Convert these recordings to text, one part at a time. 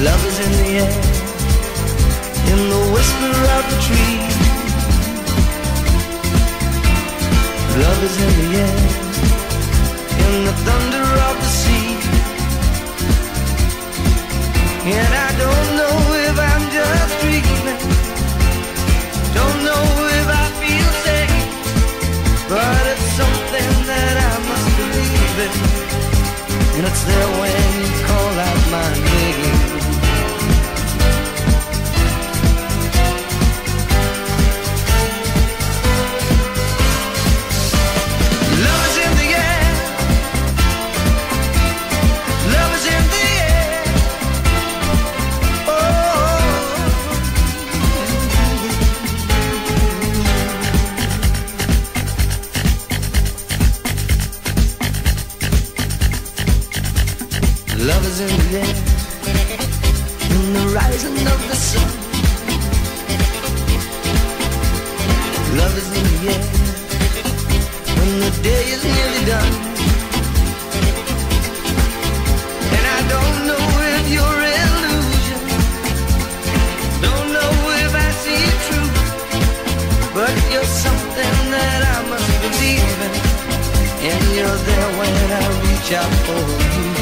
Love is in the air, in the whisper of the tree. Love is in the air, in the thunder Love is in the air, the rising of the sun. Love is in the air, when the day is nearly done. And I don't know if you're illusion, don't know if I see it true, but you're something that I must believe in, and you're there when I reach out for you.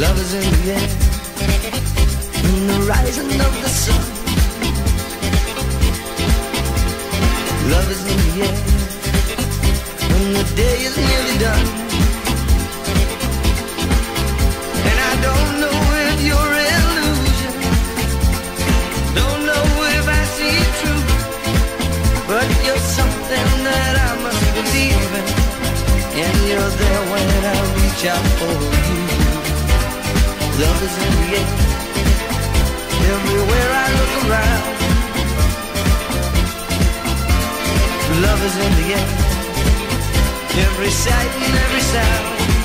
Love is in the air, in the rising of the sun. Love is in the air, when the day is nearly done. And I don't know if you're illusion, don't know if I see but you're something that I must believe in, and you're there when I reach out for. Love is in the air. Everywhere I look around. Love is in the air. Every sight and every sound.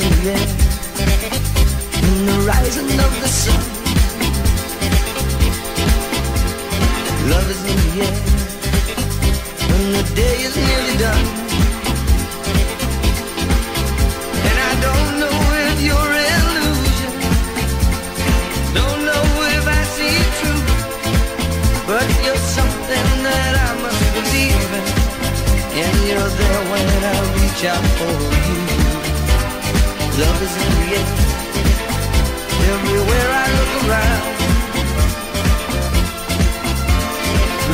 Love in the rising of the sun. Love is in the air, when the day is nearly done. And I don't know if you're illusion, don't know if I see but you're something that I must believe in, and you're there when I reach out for. Love is in the air, everywhere I look around.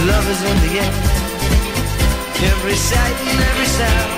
Love is in the air, every sight and every sound.